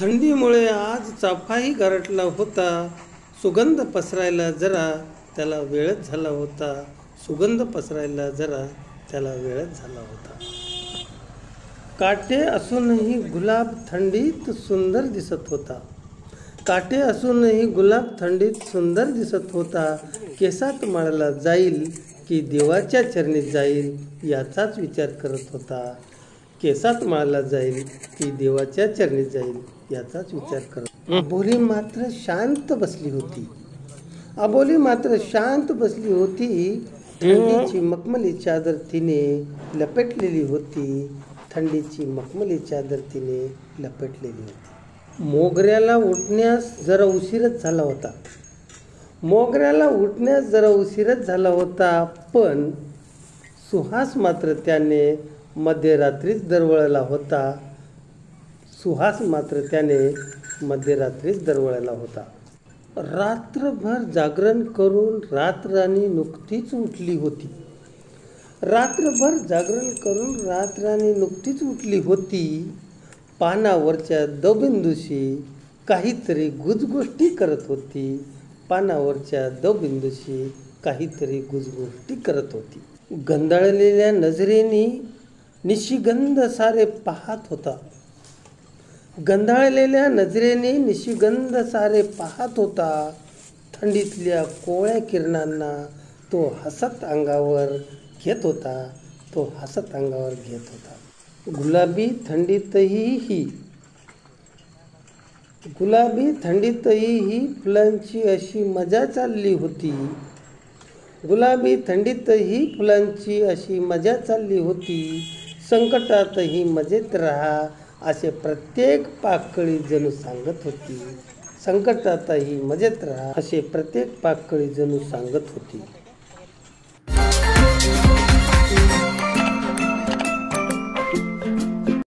थंडीमुळे आज चाफाही गारटला होता. सुगंध पसरायला जरा त्याला वेळच झाला होता. सुगंध पसरायला जरा त्याला वेळच झाला होता. काटे असूनही गुलाब थंडीत सुंदर दिसत होता. काटे असूनही गुलाब थंडीत सुंदर दिसत होता. केसात माळला जाईल की देवाच्या चरणीत जाईल याचाच विचार करत होता. केसात मारला जाईल की देवाच्या चरणी जाईल याचाच विचार करत अबोली मात्र शांत बसली होती. अबोली मात्र शांत बसली होती. थंडीची मखमली चादर तिने लपेटलेली होती. थंडीची मखमली चादर तिने लपेटलेली होती. मोगऱ्याला उठण्यास जरा उशीरच झाला होता. मोगऱ्याला उठण्यास जरा उशीरच झाला होता पण सुहास मात्र त्याने मध्यरात्रीच दरवळला होता. सुहास मात्र त्याने मध्यरात्रीच दरवळला होता. रात्रभर जागरण करून रातराणी नुकतीच उठली होती. रात्रभर जागरण करून रातराणी नुकतीच उठली होती. पानावरच्या दबिंदूशी काहीतरी गुजगोष्टी करत होती. पानावरच्या दबिंदूशी काहीतरी गुजगोष्टी करत होती. गंधाळलेल्या नजरेने निशिगंध सारे पाहत होता. गंधाळलेल्या नजरेने निशिगंध सारे पाहत होता. थंडीतल्या कोळ्या किरणांना तो हसत अंगावर घेत होता. तो हसत अंगावर घेत होता. गुलाबी थंडीतही ही. गुलाबी थंडीतही ही फुलांची अशी मजा चालली होती. गुलाबी थंडीतही फुलांची अशी मजा चालली होती. संकटातही मजेत राहा असे प्रत्येक पाकळी जणू सांगत होती. संकटातही मजेत राहा असे प्रत्येक पाकळी जणू सांगत होती.